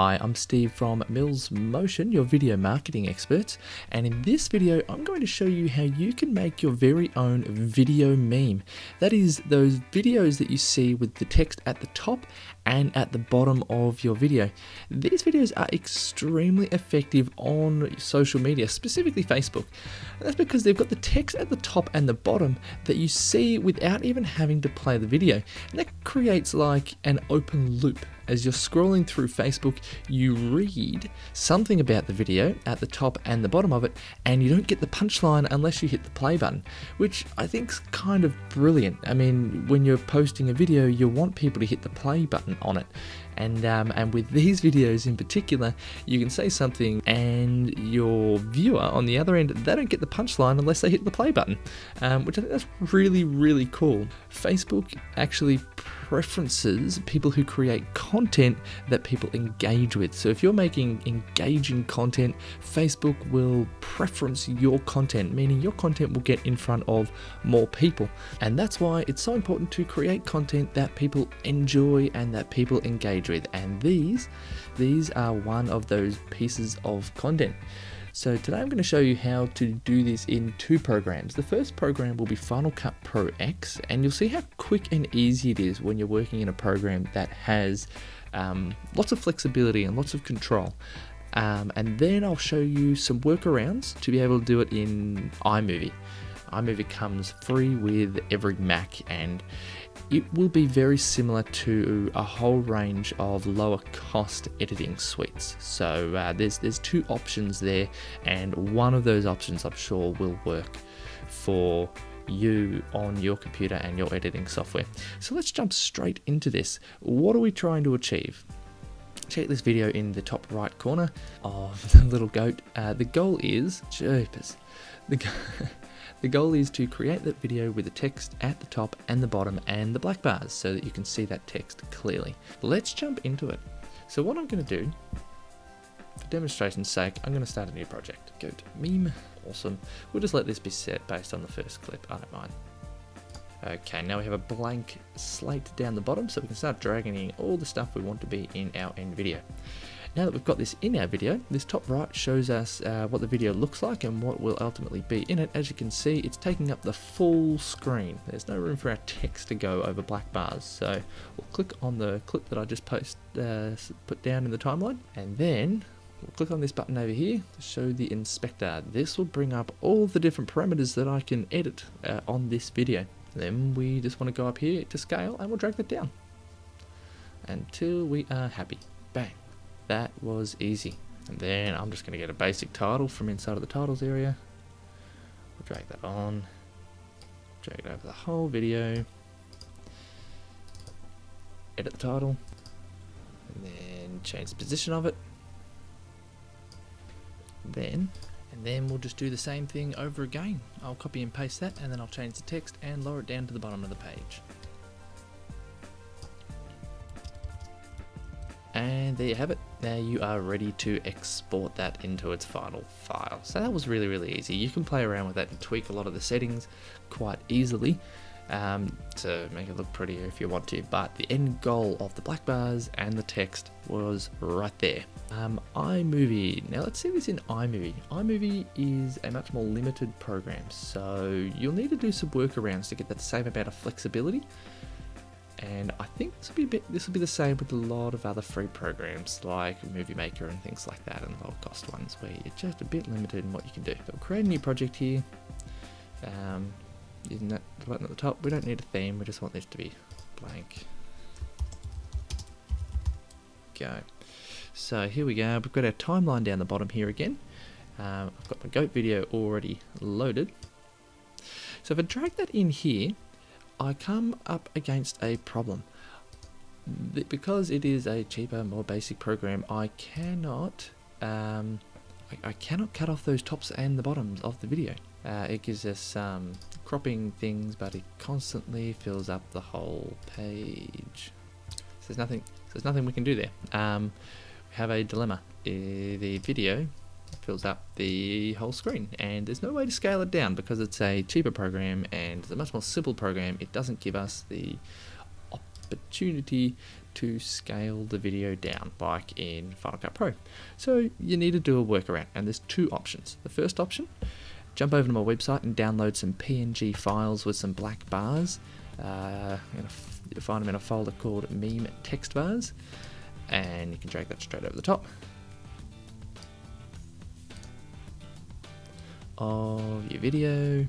Hi, I'm Steve from Mills Motion, your video marketing experts, and in this video I'm going to show you how you can make your very own video meme. That is those videos that you see with the text at the top and at the bottom of your video. These videos are extremely effective on social media, specifically Facebook. That's because they've got the text at the top and the bottom that you see without even having to play the video. And that creates like an open loop as you're scrolling through Facebook, you read something about the video at the top and the bottom of it, and you don't get the punchline unless you hit the play button, which I think is kind of brilliant. I mean, when you're posting a video, you want people to hit the play button on it. And, um, and with these videos in particular, you can say something and your viewer on the other end, they don't get the punchline unless they hit the play button, um, which I think that's really, really cool. Facebook actually preferences people who create content that people engage with. So if you're making engaging content, Facebook will preference your content, meaning your content will get in front of more people. And that's why it's so important to create content that people enjoy and that people engage with. And these, these are one of those pieces of content. So today I'm going to show you how to do this in two programs. The first program will be Final Cut Pro X and you'll see how quick and easy it is when you're working in a program that has um, lots of flexibility and lots of control. Um, and then I'll show you some workarounds to be able to do it in iMovie iMovie comes free with every Mac and it will be very similar to a whole range of lower cost editing suites. So uh, there's there's two options there, and one of those options I'm sure will work for you on your computer and your editing software. So let's jump straight into this. What are we trying to achieve? Check this video in the top right corner of the little goat. Uh, the goal is, jeepers, the The goal is to create that video with the text at the top and the bottom and the black bars so that you can see that text clearly. Let's jump into it. So what I'm going to do, for demonstration's sake, I'm going to start a new project. Goat meme, awesome. We'll just let this be set based on the first clip, I don't mind. Okay, now we have a blank slate down the bottom so we can start dragging in all the stuff we want to be in our end video. Now that we've got this in our video, this top right shows us uh, what the video looks like and what will ultimately be in it. As you can see, it's taking up the full screen. There's no room for our text to go over black bars. So we'll click on the clip that I just post, uh, put down in the timeline, and then We'll click on this button over here to show the inspector. This will bring up all the different parameters that I can edit uh, on this video. Then we just want to go up here to scale and we'll drag that down until we are happy. Bang. That was easy. And then I'm just going to get a basic title from inside of the titles area. We'll drag that on. Drag it over the whole video. Edit the title. And then change the position of it. Then, and then we'll just do the same thing over again. I'll copy and paste that and then I'll change the text and lower it down to the bottom of the page. And there you have it. Now you are ready to export that into its final file. So that was really, really easy. You can play around with that and tweak a lot of the settings quite easily um, to make it look prettier if you want to. But the end goal of the black bars and the text was right there. Um, iMovie. Now let's see this in iMovie. iMovie is a much more limited program, so you'll need to do some workarounds to get that same amount of flexibility and I think this will be a bit, this will be the same with a lot of other free programs like Movie Maker and things like that, and low cost ones where you're just a bit limited in what you can do. So we'll create a new project here. Um, using that button at the top, we don't need a theme. We just want this to be blank. Go. So here we go. We've got our timeline down the bottom here again. Um, I've got my goat video already loaded. So if I drag that in here, I come up against a problem. Because it is a cheaper, more basic program, I cannot um, I, I, cannot cut off those tops and the bottoms of the video. Uh, it gives us um, cropping things, but it constantly fills up the whole page. So there's nothing. So there's nothing we can do there. Um, we have a dilemma. The video fills up the whole screen and there's no way to scale it down because it's a cheaper program and it's a much more simple program it doesn't give us the opportunity to scale the video down like in Final Cut Pro. So you need to do a workaround and there's two options. The first option, jump over to my website and download some PNG files with some black bars. Uh, you'll find them in a folder called meme text bars and you can drag that straight over the top. of your video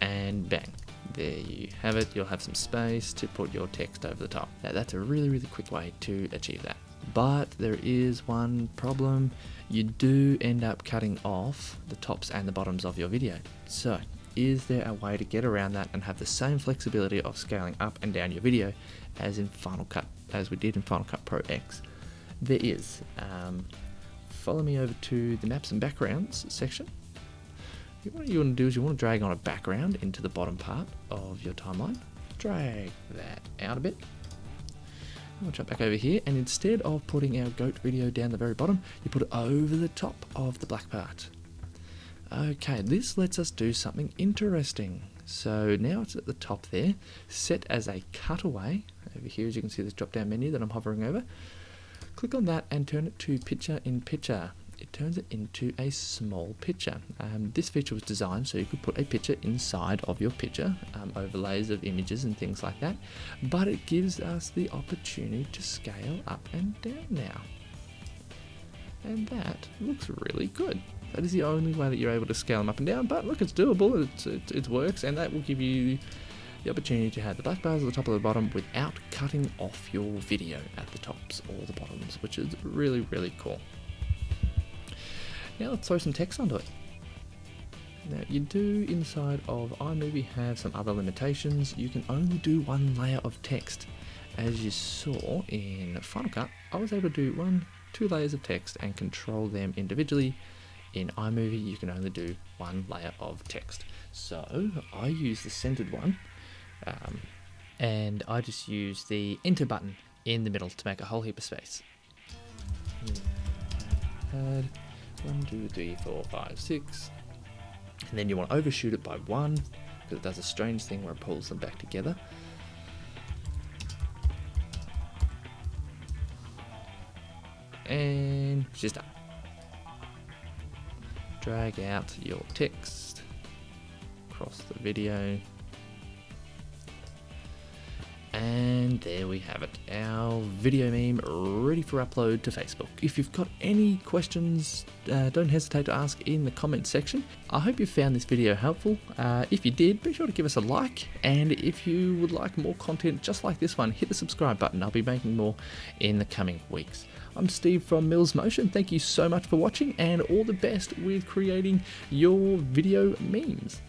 and bang there you have it you'll have some space to put your text over the top now that's a really really quick way to achieve that but there is one problem you do end up cutting off the tops and the bottoms of your video so is there a way to get around that and have the same flexibility of scaling up and down your video as in Final Cut as we did in Final Cut Pro X there is um, follow me over to the maps and backgrounds section. What you want to do is you want to drag on a background into the bottom part of your timeline. Drag that out a bit. We'll jump back over here and instead of putting our goat video down the very bottom, you put it over the top of the black part. Okay, this lets us do something interesting. So now it's at the top there, set as a cutaway. Over here, as you can see, this drop down menu that I'm hovering over. Click on that and turn it to picture in picture. Turns it into a small picture. Um, this feature was designed so you could put a picture inside of your picture, um, overlays of images and things like that, but it gives us the opportunity to scale up and down now. And that looks really good. That is the only way that you're able to scale them up and down, but look, it's doable, it, it works, and that will give you the opportunity to have the black bars at the top or the bottom without cutting off your video at the tops or the bottoms, which is really, really cool. Now let's throw some text onto it. Now you do inside of iMovie have some other limitations. You can only do one layer of text. As you saw in Final Cut, I was able to do one, two layers of text and control them individually. In iMovie, you can only do one layer of text. So I use the centered one um, and I just use the enter button in the middle to make a whole heap of space. Add one, two, three, four, five, six. And then you want to overshoot it by one because it does a strange thing where it pulls them back together. And just done. Drag out your text across the video and there we have it, our video meme ready for upload to Facebook. If you've got any questions, uh, don't hesitate to ask in the comment section. I hope you found this video helpful. Uh, if you did, be sure to give us a like. And if you would like more content just like this one, hit the subscribe button. I'll be making more in the coming weeks. I'm Steve from Mills Motion. Thank you so much for watching and all the best with creating your video memes.